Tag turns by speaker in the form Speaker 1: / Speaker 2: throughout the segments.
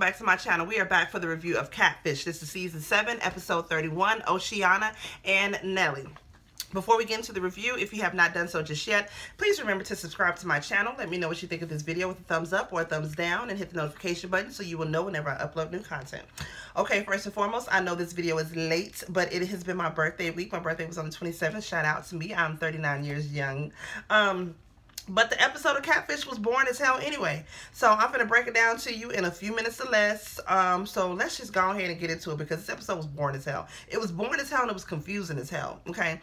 Speaker 1: welcome back to my channel. We are back for the review of Catfish. This is season 7, episode 31, Oceanna and Nelly. Before we get into the review, if you have not done so just yet, please remember to subscribe to my channel. Let me know what you think of this video with a thumbs up or a thumbs down and hit the notification button so you will know whenever I upload new content. Okay, first and foremost, I know this video is late, but it has been my birthday week. My birthday was on the 27th. Shout out to me. I'm 39 years young. Um, but the episode of Catfish was boring as hell anyway. So I'm going to break it down to you in a few minutes or less. Um, so let's just go ahead and get into it because this episode was boring as hell. It was boring as hell and it was confusing as hell. Okay.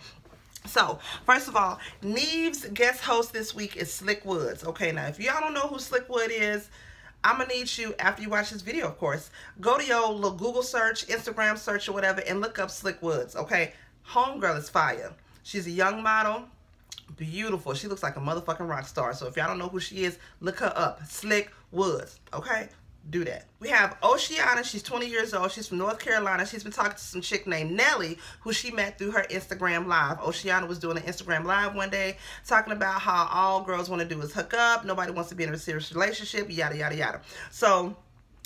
Speaker 1: So, first of all, Nev's guest host this week is Slick Woods. Okay, now if y'all don't know who Slick Wood is, I'm gonna need you, after you watch this video, of course, go to your little Google search, Instagram search, or whatever, and look up Slick Woods. Okay, Homegirl is fire. She's a young model, beautiful. She looks like a motherfucking rock star. So if y'all don't know who she is, look her up. Slick Woods. Okay? do that. We have Oceanna. She's 20 years old. She's from North Carolina. She's been talking to some chick named Nelly, who she met through her Instagram Live. Oceanna was doing an Instagram Live one day, talking about how all girls want to do is hook up. Nobody wants to be in a serious relationship, yada, yada, yada. So,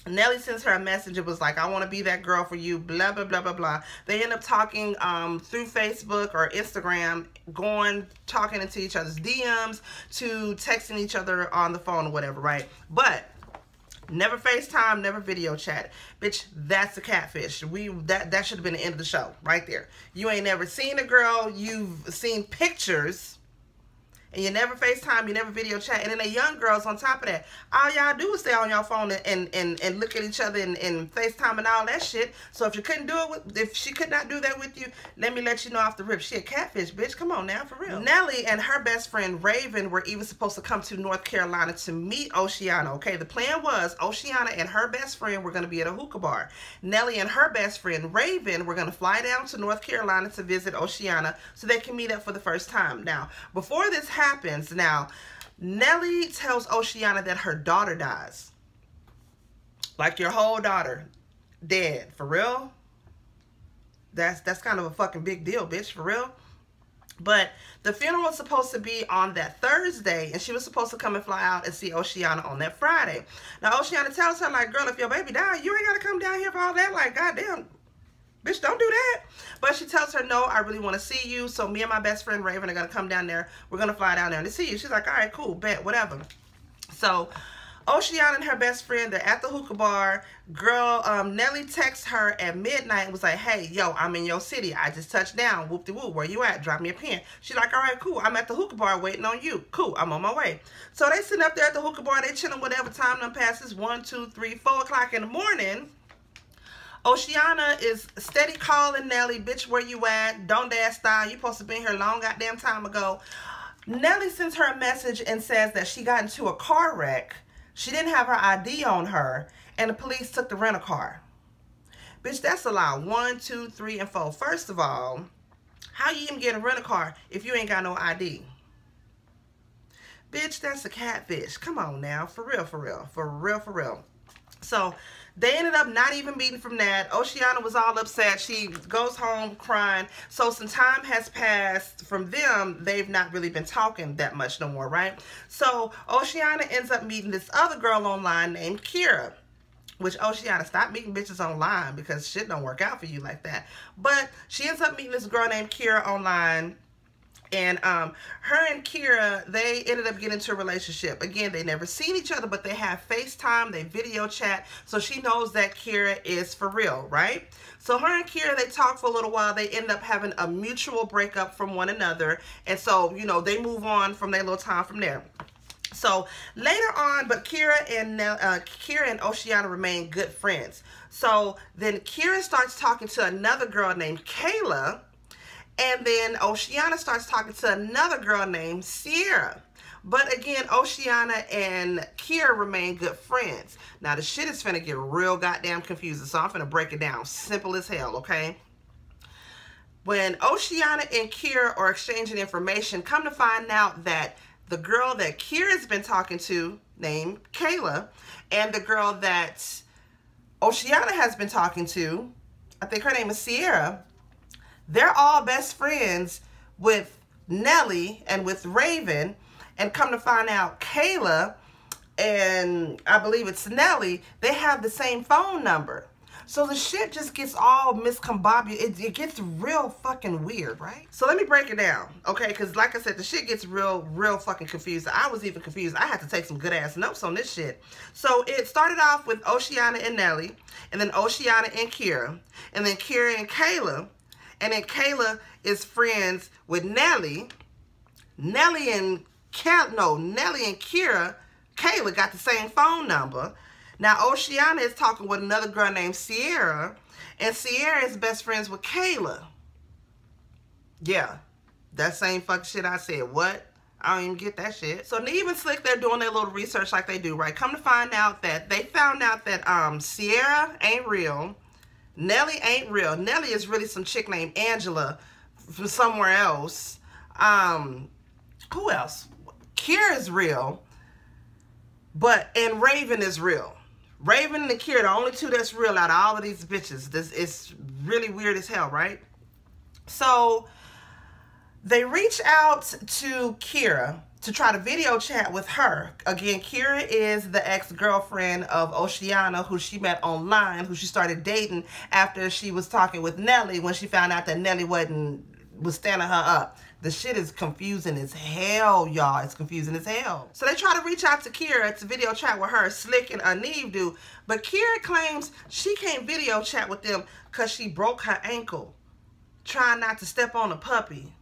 Speaker 1: Nelly sends her a message. It was like, I want to be that girl for you, blah, blah, blah, blah, blah. They end up talking um, through Facebook or Instagram, going, talking into each other's DMs to texting each other on the phone or whatever, right? But Never FaceTime, never video chat. Bitch, that's a catfish. We that that should have been the end of the show right there. You ain't never seen a girl, you've seen pictures and you never FaceTime, you never video chat. And then the young girls on top of that, all y'all do is stay on your phone and, and, and, look at each other and, and FaceTime and all that shit. So if you couldn't do it, with, if she could not do that with you, let me let you know off the rip. She a catfish, bitch. Come on now, for real. Nelly and her best friend Raven were even supposed to come to North Carolina to meet Oceanna, okay? The plan was Oceanna and her best friend were going to be at a hookah bar. Nelly and her best friend Raven were going to fly down to North Carolina to visit Oceanna so they can meet up for the first time. Now, before this happened, happens. Now, Nelly tells Oceanna that her daughter dies. Like your whole daughter. Dead. For real? That's that's kind of a fucking big deal, bitch. For real? But the funeral was supposed to be on that Thursday, and she was supposed to come and fly out and see Oceanna on that Friday. Now, Oceanna tells her, like, girl, if your baby died, you ain't got to come down here for all that. Like, goddamn, bitch, don't do that. But she tells her, no, I really want to see you. So me and my best friend Raven are going to come down there. We're going to fly down there to see you. She's like, all right, cool, bet, whatever. So Oceanna and her best friend, they're at the hookah bar. Girl, um, Nelly texts her at midnight and was like, hey, yo, I'm in your city. I just touched down. Whoop-de-whoop, where you at? Drop me a pin. She's like, all right, cool. I'm at the hookah bar waiting on you. Cool, I'm on my way. So they sit up there at the hookah bar. They chilling whatever time them passes. One, two, three, four o'clock in the morning. Oceanna is steady calling Nelly, bitch, where you at? Don't dare style. You supposed to be here long goddamn time ago. Nelly sends her a message and says that she got into a car wreck. She didn't have her ID on her, and the police took the rental car. Bitch, that's a lie. One, two, three, and four. First of all, how you even get a rental car if you ain't got no ID? Bitch, that's a catfish. Come on now. For real, for real. For real, for real. So they ended up not even meeting from that. Oceanna was all upset. She goes home crying. So some time has passed from them. They've not really been talking that much no more, right? So Oceanna ends up meeting this other girl online named Kira. Which Oceanna, stop meeting bitches online because shit don't work out for you like that. But she ends up meeting this girl named Kira online and um, her and Kira, they ended up getting into a relationship. Again, they never seen each other, but they have FaceTime, they video chat. So she knows that Kira is for real, right? So her and Kira, they talk for a little while. They end up having a mutual breakup from one another. And so, you know, they move on from their little time from there. So later on, but Kira and uh, Kira and Oceanna remain good friends. So then Kira starts talking to another girl named Kayla and then Oceanna starts talking to another girl named Sierra. But again, Oceanna and Kira remain good friends. Now, the shit is finna get real goddamn confusing, so I'm finna break it down. Simple as hell, okay? When Oceanna and Kira are exchanging information, come to find out that the girl that Kira's been talking to, named Kayla, and the girl that Oceanna has been talking to, I think her name is Sierra, they're all best friends with Nelly and with Raven. And come to find out, Kayla and I believe it's Nelly, they have the same phone number. So the shit just gets all miscombobulated. It, it gets real fucking weird, right? So let me break it down, okay? Because like I said, the shit gets real, real fucking confused. I was even confused. I had to take some good ass notes on this shit. So it started off with Oceanna and Nelly, and then Oceanna and Kira, and then Kira and Kayla, and then Kayla is friends with Nelly. Nelly and Cal, no, Nelly and Kira, Kayla got the same phone number. Now, Oceanna is talking with another girl named Sierra, and Sierra is best friends with Kayla. Yeah, that same fucking shit I said. What? I don't even get that shit. So Nev and Slick, they're doing their little research like they do, right? Come to find out that they found out that um Sierra ain't real. Nelly ain't real. Nelly is really some chick named Angela from somewhere else. Um, who else? Kira is real, but and Raven is real. Raven and Kira, the only two that's real out of all of these bitches. This is really weird as hell, right? So they reach out to Kira to try to video chat with her. Again, Kira is the ex-girlfriend of Oceanna, who she met online, who she started dating after she was talking with Nelly when she found out that Nelly wasn't was standing her up. The shit is confusing as hell, y'all. It's confusing as hell. So they try to reach out to Kira to video chat with her, Slick and Aneve do. But Kira claims she can't video chat with them because she broke her ankle trying not to step on a puppy.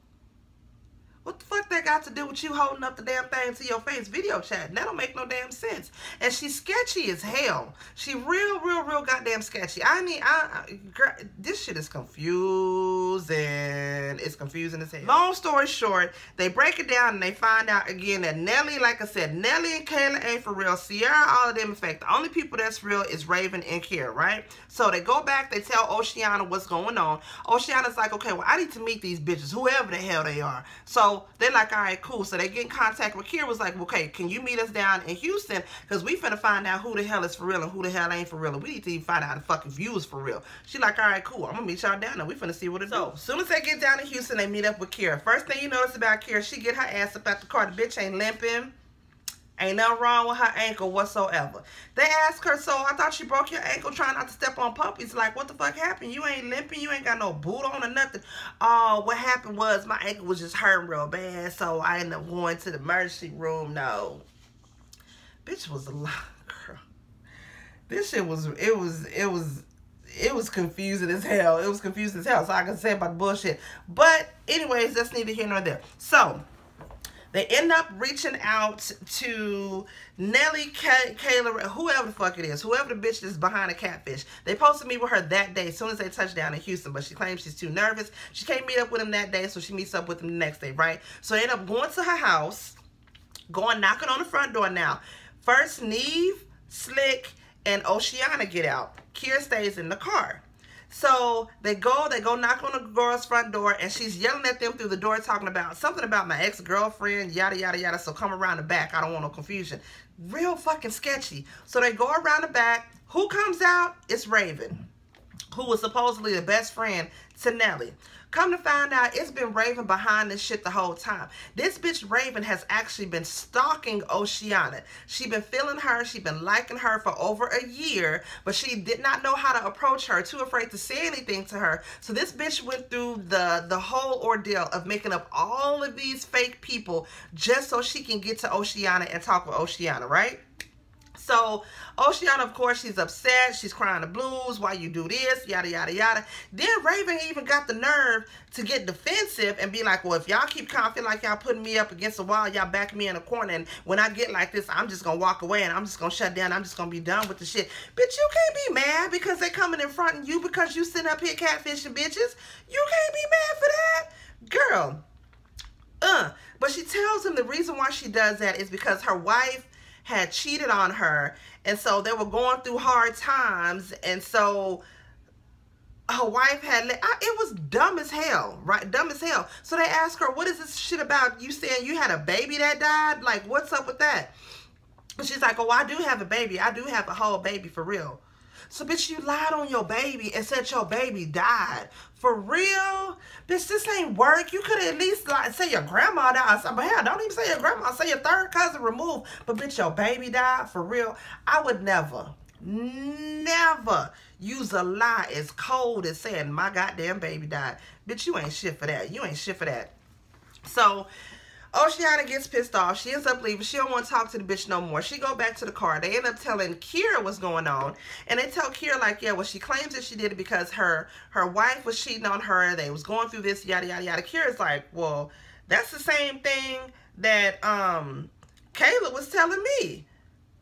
Speaker 1: What the fuck that got to do with you holding up the damn thing to your face video chat? That don't make no damn sense. And she's sketchy as hell. She real, real, real goddamn sketchy. I mean, I, I girl, this shit is confusing. It's confusing as hell. Long story short, they break it down and they find out again that Nelly, like I said, Nelly and Kayla ain't for real. Sierra, all of them in fact. The only people that's real is Raven and Kira, right? So they go back, they tell Oceanna what's going on. Oceanna's like, okay, well, I need to meet these bitches, whoever the hell they are. So they're like, all right, cool. So they get in contact with Kira was like, okay, can you meet us down in Houston? Because we finna find out who the hell is for real and who the hell ain't for real. And we need to even find out the fucking view is for real. She like, all right, cool. I'm gonna meet y'all down there. We finna see what it so, do. Soon as they get down in Houston, they meet up with Kira. First thing you notice about Kira, she get her ass up at the car. The bitch ain't limping. Ain't nothing wrong with her ankle whatsoever. They asked her, so I thought she broke your ankle trying not to step on puppies. Like, what the fuck happened? You ain't limping. You ain't got no boot on or nothing. Oh, what happened was my ankle was just hurting real bad. So I ended up going to the emergency room. No. Bitch was a lot, girl. This shit was, it was, it was, it was confusing as hell. It was confusing as hell. So I can say about the bullshit. But anyways, that's neither here nor there. So, they end up reaching out to Nelly, Kay Kayla, whoever the fuck it is, whoever the bitch is behind the catfish. They posted me with her that day as soon as they touched down in Houston, but she claims she's too nervous. She can't meet up with him that day, so she meets up with him the next day, right? So they end up going to her house, going knocking on the front door now. First, Nev, Slick, and Oceanna get out. Kira stays in the car. So they go, they go knock on the girl's front door, and she's yelling at them through the door, talking about something about my ex-girlfriend, yada, yada, yada. So come around the back. I don't want no confusion. Real fucking sketchy. So they go around the back. Who comes out? It's Raven, who was supposedly the best friend to Nelly. Come to find out, it's been Raven behind this shit the whole time. This bitch Raven has actually been stalking Oceanna. She been feeling her. She been liking her for over a year, but she did not know how to approach her. Too afraid to say anything to her. So this bitch went through the, the whole ordeal of making up all of these fake people just so she can get to Oceanna and talk with Oceanna, right? So Oceanna, of course, she's upset. She's crying the blues. Why you do this? Yada, yada, yada. Then Raven even got the nerve to get defensive and be like, well, if y'all keep kind of like y'all putting me up against the wall, y'all back me in a corner. And when I get like this, I'm just going to walk away and I'm just going to shut down. I'm just going to be done with the shit. Bitch, you can't be mad because they coming in front of you because you sitting up here catfishing bitches. You can't be mad for that. Girl, uh. But she tells him the reason why she does that is because her wife had cheated on her. And so they were going through hard times. And so her wife had it was dumb as hell right? Dumb as hell. So they asked her what is this shit about you saying you had a baby that died? Like what's up with that? And she's like oh i do have a baby. I do have a whole baby for real So, bitch, you lied on your baby and said your baby died. For real? Bitch, this ain't work. You could at least like say your grandma died. But hell, don't even say your grandma. Say your third cousin removed. But bitch, your baby died. For real? I would never, never use a lie as cold as saying my goddamn baby died. Bitch, you ain't shit for that. You ain't shit for that. So, Oceanna gets pissed off. She ends up leaving. She don't want to talk to the bitch no more. She go back to the car. They end up telling Kira what's going on. And they tell Kira like, yeah, well, she claims that she did it because her her wife was cheating on her. They was going through this, yada, yada, yada. Kira's like, well, that's the same thing that um Kayla was telling me.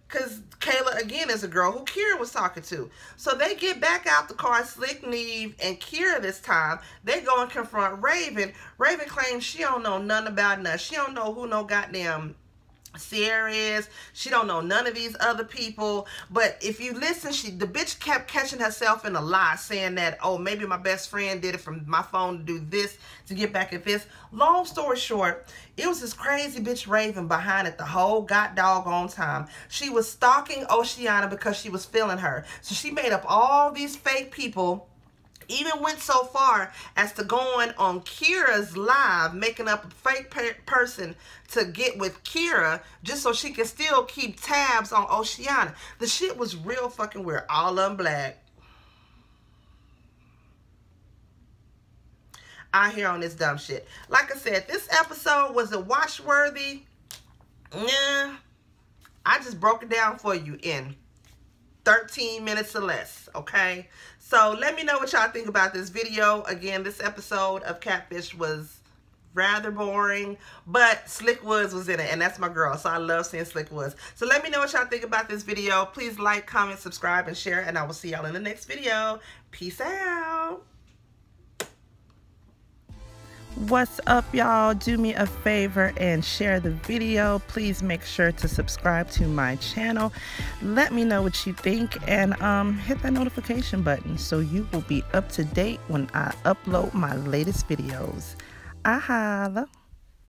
Speaker 1: Because Kayla, again, is a girl who Kira was talking to. So they get back out the car, Slick, Nev, and Kira this time. They go and confront Raven. Raven claims she don't know nothing about nothing. She don't know who no goddamn Is. She don't know none of these other people. But if you listen, she the bitch kept catching herself in a lie, saying that, oh, maybe my best friend did it from my phone to do this, to get back at this. Long story short, it was this crazy bitch Raven behind it the whole god doggone time. She was stalking Oceanna because she was feeling her. So she made up all these fake people even went so far as to going on Kira's live, making up a fake person to get with Kira just so she can still keep tabs on Oceanna. The shit was real fucking weird. All them black. I hear on this dumb shit. Like I said, this episode was a watch worthy. Yeah. I just broke it down for you in 13 minutes or less, okay? So let me know what y'all think about this video. Again, this episode of Catfish was rather boring, but Slick Woods was in it, and that's my girl, so I love seeing Slick Woods. So let me know what y'all think about this video. Please like, comment, subscribe, and share, and I will see y'all in the next video. Peace out.
Speaker 2: What's up, y'all? Do me a favor and share the video. Please make sure to subscribe to my channel. Let me know what you think and um, hit that notification button so you will be up to date when I upload my latest videos. I holla.